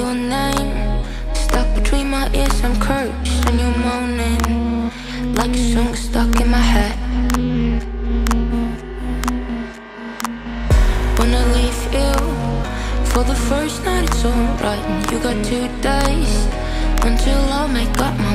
your name. Stuck between my ears, I'm cursed and you're moaning. Like a song stuck in my head. Wanna leave you For the first night it's alright. You got two days Until I make up my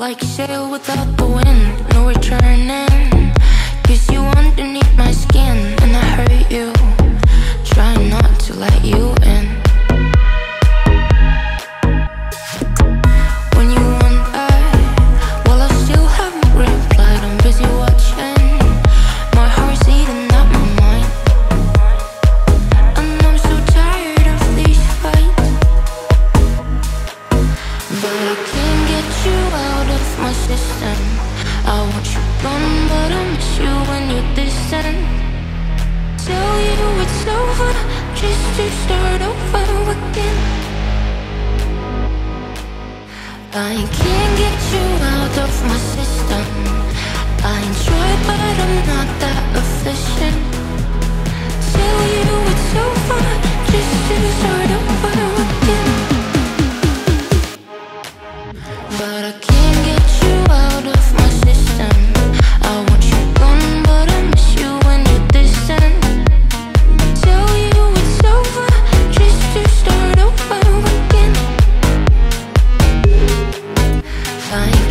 Like sail without the wind, no returning. Kiss you underneath I can't get you out of my system. I enjoy but I'm not that find